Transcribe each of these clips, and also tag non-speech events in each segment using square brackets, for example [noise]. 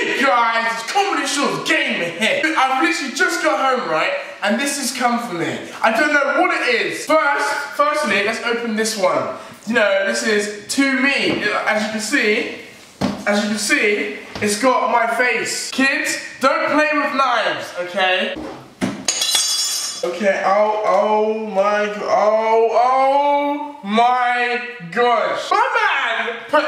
Hey guys, it's Comedy Shorts Gamer here. I've literally just got home, right? And this has come for me. I don't know what it is. First, firstly, let's open this one. You know, this is to me. As you can see, as you can see, it's got my face. Kids, don't play with knives, okay? Okay, oh, oh my, oh, oh my gosh. My man put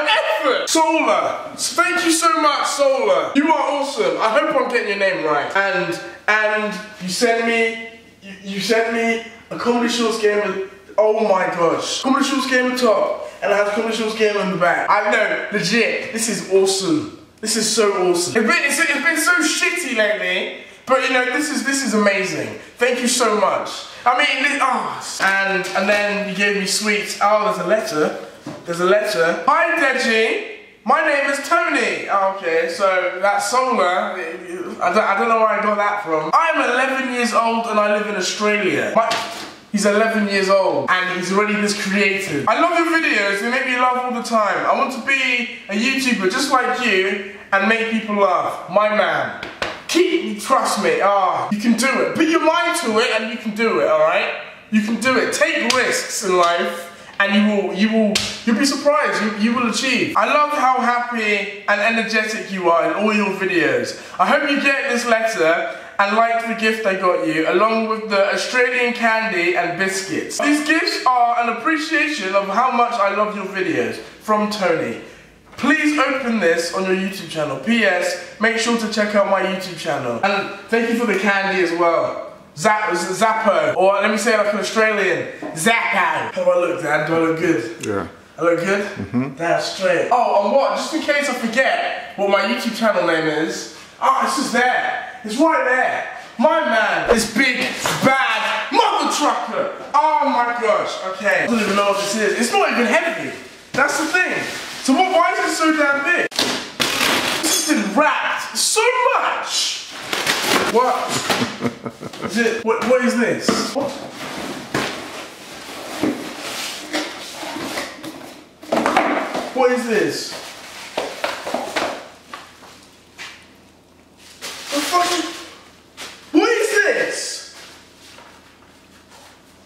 Solar, thank you so much, Solar. You are awesome. I hope I'm getting your name right. And, and you sent me, you, you sent me a Comedy Shorts game with, oh my gosh. Comedy Shorts game on top, and I have Comedy Shorts game on the back. I know, legit, this is awesome. This is so awesome. It's been, it's, it's been so shitty lately. But you know, this is this is amazing. Thank you so much. I mean, oh, and and then you gave me sweets. Oh, there's a letter. There's a letter. Hi, Deji. My name is Tony. Oh, okay, so that's Solar. I don't, I don't know where I got that from. I'm 11 years old and I live in Australia. My, He's 11 years old and he's already this creative. I love your videos, they make me laugh all the time. I want to be a YouTuber just like you and make people laugh. My man. Keep, trust me, ah, oh, you can do it. Put your mind to it and you can do it, alright? You can do it. Take risks in life and you will, you will, you'll be surprised, you, you will achieve. I love how happy and energetic you are in all your videos. I hope you get this letter and like the gift I got you, along with the Australian candy and biscuits. These gifts are an appreciation of how much I love your videos from Tony. Please open this on your YouTube channel. P.S. Make sure to check out my YouTube channel. And thank you for the candy as well. Zap, Zappo, or let me say it like an Australian, Zappo. How do I look, Dad? Do I look good? Yeah. I look good? Mm -hmm. That's straight. Oh, and what? Just in case I forget what my YouTube channel name is. Ah, it's just there. It's right there. My man is big, bad, mother trucker. Oh my gosh. Okay. I don't even know what this is. It's not even heavy. That's the thing. So what, why is it so damn big? This has been wrapped so much. What? It, what, what is this? What? What is this? The fucking... What is this?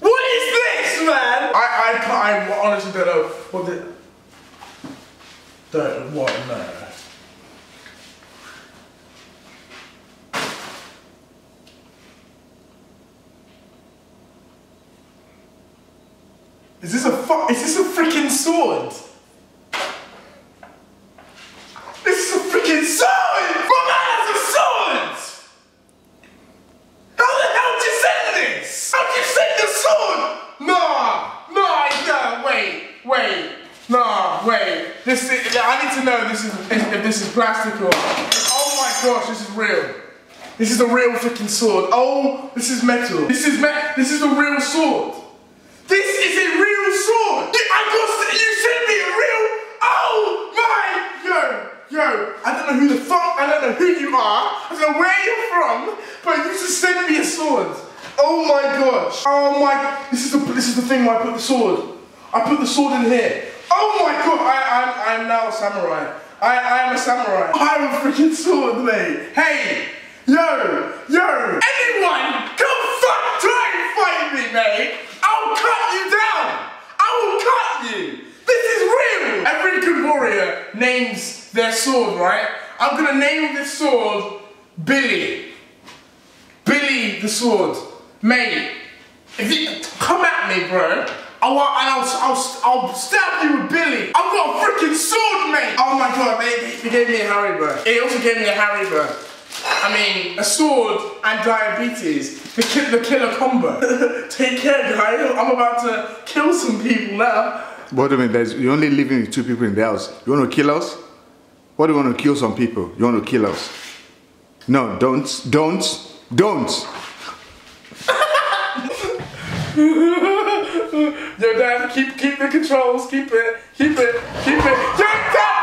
What is this, man? I, I, I honestly don't know what the... Don't what no. Is this a fu is this a freaking sword? This is a freaking sword! My man has a sword! How the hell did you send this? How'd you send the sword? Nah, nah, nah, wait, wait. Nah, wait. This is, I need to know this is if this is plastic or. Oh my gosh, this is real. This is a real freaking sword. Oh, this is metal. This is me This is a real sword. This is a I. You sent me a real. Oh my. Yo, yo. I don't know who the fuck. I don't know who you are. I don't know where you're from. But you just sent me a sword. Oh my gosh. Oh my. This is the. This is the thing where I put the sword. I put the sword in here. Oh my god, I, I'm, I'm now a samurai. I, I am a samurai. I have a freaking sword, mate. Hey, yo, yo, anyone, come fuck, try and fight me, mate. I'll cut you down. I will cut you. This is real. Every good warrior names their sword, right? I'm gonna name this sword Billy. Billy the sword. Mate, if you come at me, bro, I and I'll, I'll, I'll stab you with Billy. I've got a freaking sword, mate. Oh my god, mate, he gave me a Haribo. He also gave me a Haribo. I mean, a sword and diabetes. The, the killer combo. [laughs] Take care, guys. I'm about to kill some people now. What do you mean? There's, you're only living with two people in the house. You want to kill us? What do you want to kill some people? You want to kill us? No, don't, don't, don't. [laughs] Yo, Dad, keep keep the controls, keep it, keep it, keep it. Yo, Dad!